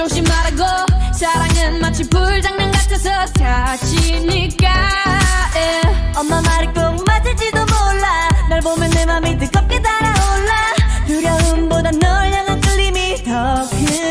조심하라고 사랑은 마치 불장난 같아서 다치니까 yeah. 엄마 말이 꼭 맞을지도 몰라 널 보면 내 맘이 뜨겁게 달아올라 두려움보다 널 향한 끌림이 더큰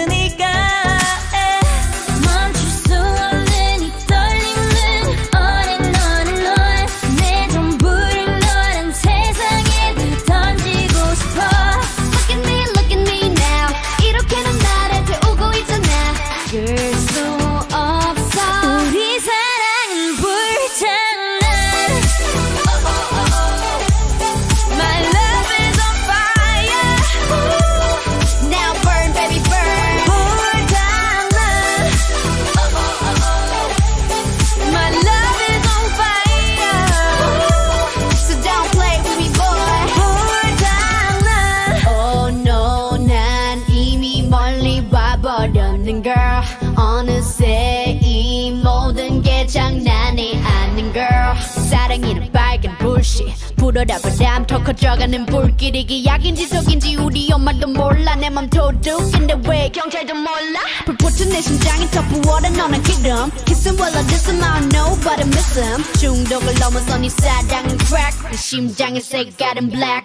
버렸는 girl. 어느새 이 모든 게 장난이 아닌 girl. 사랑이는 빨간 불씨. 불어라 바람 더 커져가는 불길 이게 약인지 속인지 우리 엄마도 몰라 내 맘 도둑인데 왜 경찰도 몰라 불붙은 내 심장이 더 부어라 너는 기름 Kissing while I diss him I know but I miss him 중독을 넘어선 이 사랑은 crack 내 심장의 색깔은 black